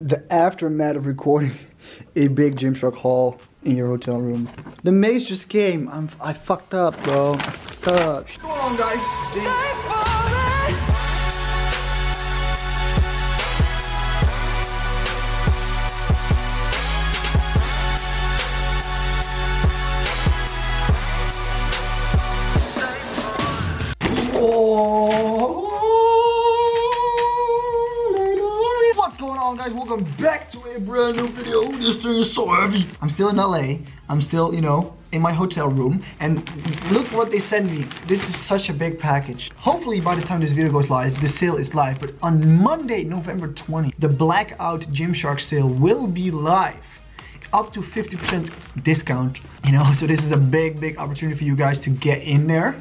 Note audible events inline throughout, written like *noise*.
the aftermath of recording a big Gymshark haul in your hotel room. The maze just came. I'm I fucked up, bro. I fucked up. What's on, guys? Brand new video. This thing is so heavy. I'm still in LA. I'm still, you know, in my hotel room. And look what they sent me. This is such a big package. Hopefully by the time this video goes live, the sale is live. But on Monday, November 20, the Blackout Gymshark sale will be live up to 50% discount you know *laughs* so this is a big big opportunity for you guys to get in there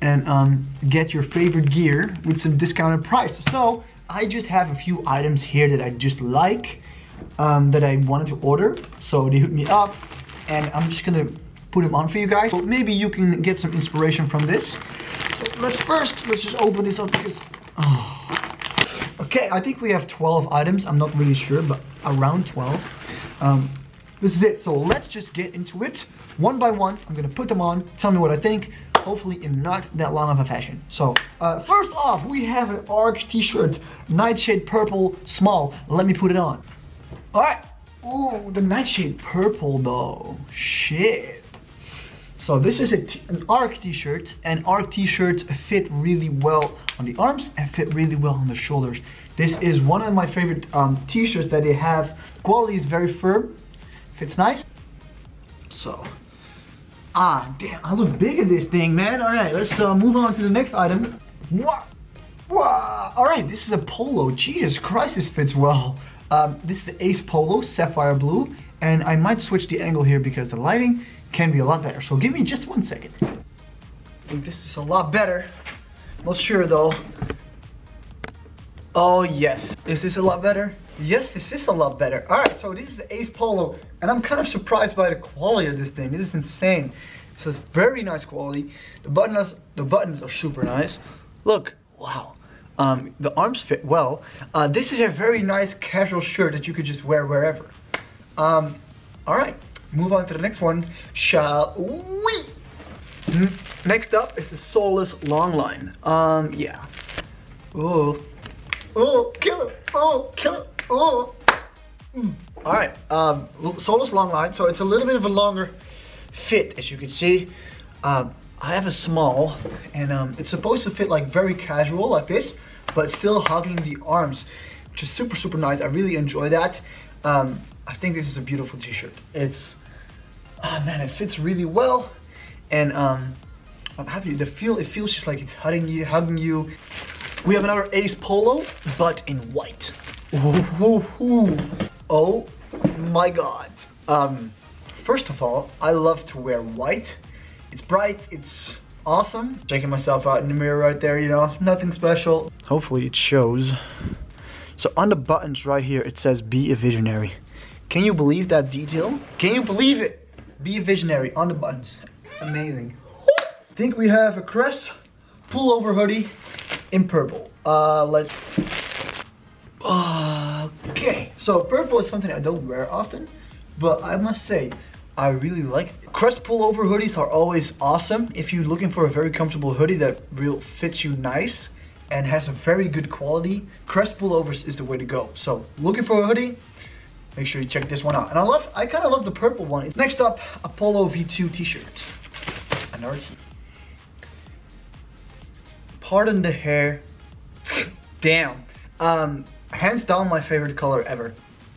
and um, get your favorite gear with some discounted price so I just have a few items here that I just like um, that I wanted to order so they hooked me up and I'm just gonna put them on for you guys so maybe you can get some inspiration from this so let's first let's just open this up because oh. okay I think we have 12 items I'm not really sure but around 12 um, this is it. So let's just get into it. One by one, I'm gonna put them on, tell me what I think, hopefully in not that long of a fashion. So, uh, first off, we have an ARC t-shirt, Nightshade Purple Small. Let me put it on. All right. Oh, the Nightshade Purple though. Shit. So this is an ARC t-shirt, and ARC t-shirts fit really well on the arms and fit really well on the shoulders. This is one of my favorite um, t-shirts that they have. Quality is very firm, fits nice. So, ah, damn, I look big in this thing, man. All right, let's uh, move on to the next item. Wow, wow. All right, this is a polo. Jesus Christ, this fits well. Um, this is the Ace Polo Sapphire Blue, and I might switch the angle here because the lighting can be a lot better. So give me just one second. I think this is a lot better. Not sure though. Oh yes, is this a lot better? Yes, this is a lot better. All right, so this is the Ace Polo, and I'm kind of surprised by the quality of this thing. This is insane. So it's very nice quality. The buttons, the buttons are super nice. Look, wow. Um, the arms fit well. Uh, this is a very nice casual shirt that you could just wear wherever. Um, all right, move on to the next one, shall we? Next up is the Soulless Longline. Um, yeah. Oh, oh, kill it, oh, kill it, oh. Mm. All right, um, Soulless Longline. So it's a little bit of a longer fit, as you can see. Um, I have a small, and um, it's supposed to fit like very casual, like this, but still hugging the arms, which is super, super nice. I really enjoy that. Um, I think this is a beautiful t-shirt. It's, ah oh man, it fits really well, and um, I'm happy. The feel, it feels just like it's hugging you, hugging you. We have another Ace Polo, but in white. Ooh. Oh my God. Um, first of all, I love to wear white. It's bright, it's awesome. Checking myself out in the mirror right there, you know, nothing special. Hopefully it shows. So on the buttons right here, it says be a visionary. Can you believe that detail? Can you believe it? Be a visionary on the buttons. Amazing. I think we have a Crest pullover hoodie in purple. Uh, let's, okay. So purple is something I don't wear often, but I must say, I really like it. Crest pullover hoodies are always awesome. If you're looking for a very comfortable hoodie that real fits you nice and has a very good quality, Crest pullovers is the way to go. So looking for a hoodie, make sure you check this one out. And I love, I kind of love the purple one. Next up, a Polo V2 t-shirt. Another t Pardon the hair. *laughs* Damn. Um, hands down my favorite color ever.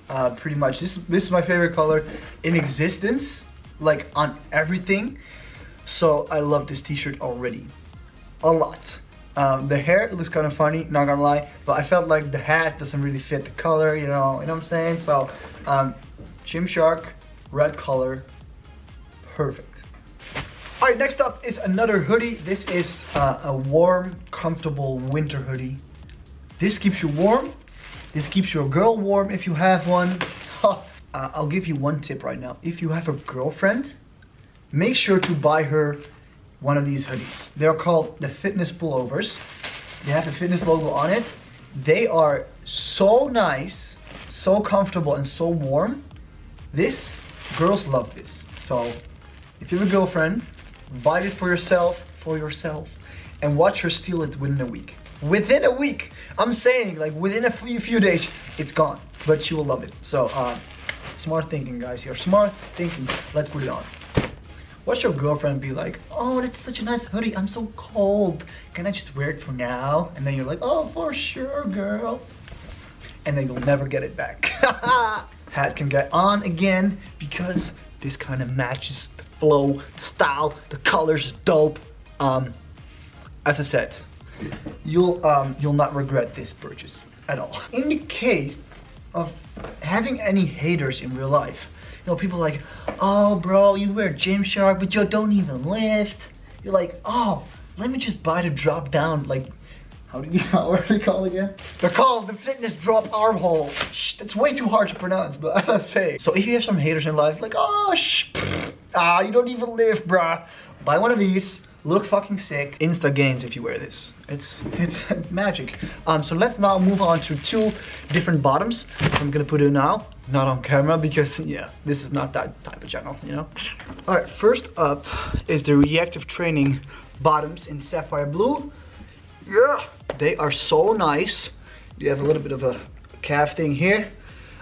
Uh, pretty much. This, this is my favorite color in existence, like on everything. So I love this t-shirt already. A lot. Um, the hair looks kind of funny, not gonna lie, but I felt like the hat doesn't really fit the color, you know, you know what I'm saying? So, um, Gymshark, red color, perfect. All right, next up is another hoodie. This is uh, a warm, comfortable winter hoodie. This keeps you warm. This keeps your girl warm if you have one. uh, I'll give you one tip right now. If you have a girlfriend, make sure to buy her one of these hoodies. They're called the fitness pullovers. They have the fitness logo on it. They are so nice, so comfortable and so warm. This, girls love this. So if you have a girlfriend, buy this for yourself, for yourself, and watch her steal it within a week. Within a week, I'm saying like within a few, few days, it's gone. But she will love it. So uh, smart thinking, guys. You're smart thinking. Let's put it on. Watch your girlfriend be like, oh, that's such a nice hoodie. I'm so cold. Can I just wear it for now? And then you're like, oh, for sure, girl. And then you'll never get it back. *laughs* Hat can get on again because this kind of matches the flow, the style, the colors dope. Um, as I said, you'll um, you'll not regret this purchase at all. In the case of having any haters in real life, you know, people like, oh, bro, you wear Gymshark, but you don't even lift. You're like, oh, let me just buy the drop down, like, how do you, *laughs* what are they called again? They're called the fitness drop armhole. Shh, that's way too hard to pronounce, but as *laughs* I'm saying. So if you have some haters in life, like, oh, shh, pff, ah, you don't even lift, bruh. Buy one of these, look fucking sick. Insta gains if you wear this. It's it's *laughs* magic. Um, so let's now move on to two different bottoms. I'm gonna put it now, not on camera because *laughs* yeah, this is not that type of channel, you know. All right, first up is the reactive training bottoms in sapphire blue. Yeah, they are so nice. You have a little bit of a calf thing here.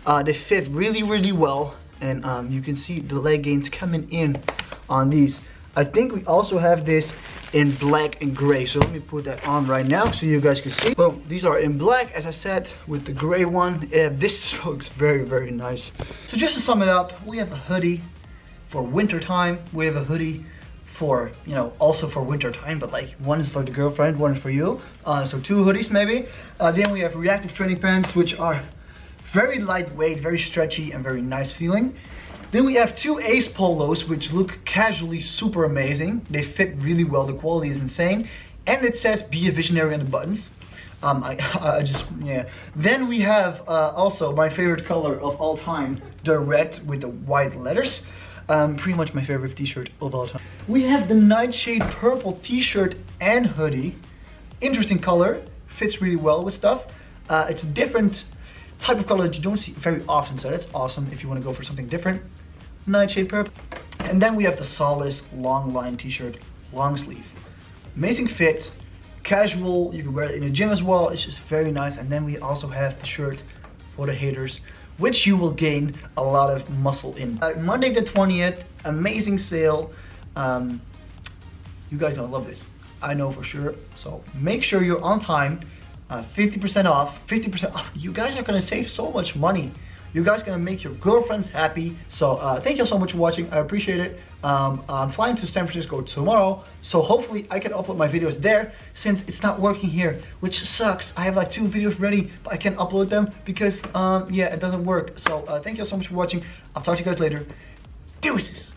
Uh, they fit really, really well. And um, you can see the leg gains coming in on these. I think we also have this in black and gray. So let me put that on right now so you guys can see. Well, these are in black, as I said, with the gray one. Uh, this *laughs* looks very, very nice. So just to sum it up, we have a hoodie for winter time. We have a hoodie for, you know, also for winter time, but like one is for the girlfriend, one is for you. Uh, so two hoodies maybe. Uh, then we have reactive training pants, which are very lightweight, very stretchy, and very nice feeling. Then we have two Ace Polos, which look casually super amazing. They fit really well, the quality is insane. And it says, be a visionary on the buttons. Um, I, *laughs* I just, yeah. Then we have uh, also my favorite color of all time, the red with the white letters. Um, pretty much my favorite t-shirt of all time. We have the Nightshade purple t-shirt and hoodie. Interesting color, fits really well with stuff. Uh, it's a different type of color that you don't see very often, so that's awesome if you want to go for something different. Nightshade purple. And then we have the Solace long line t-shirt, long sleeve. Amazing fit, casual, you can wear it in the gym as well, it's just very nice. And then we also have the shirt for the haters, which you will gain a lot of muscle in. Uh, Monday the 20th, amazing sale. Um, you guys gonna love this. I know for sure. So make sure you're on time. 50% uh, off, 50% off. You guys are gonna save so much money. You guys gonna make your girlfriends happy. So uh, thank you so much for watching. I appreciate it. Um, I'm flying to San Francisco tomorrow. So hopefully I can upload my videos there since it's not working here, which sucks. I have like two videos ready, but I can't upload them because um, yeah, it doesn't work. So uh, thank you so much for watching. I'll talk to you guys later. Deuces.